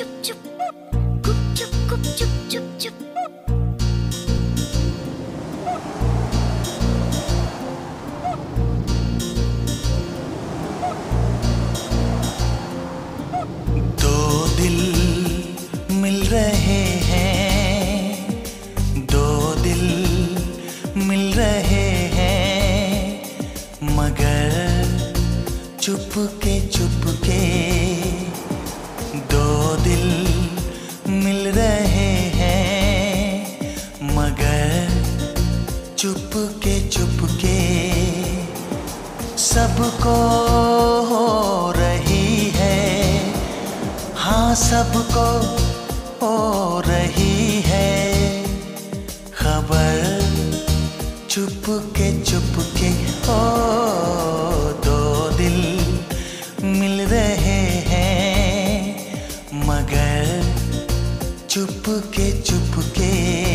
चुप चुप गुप चुप गुप चुप चुप चुप दो दिल मिल रहे हैं, दो दिल मिल रहे हैं, मगर चुप के चुप के दिल मिल रहे हैं, मगर चुप के चुप के सबको हो रही है। हाँ सबको हो रही है। खबर चुप के चुप के ओ चुप के चुप के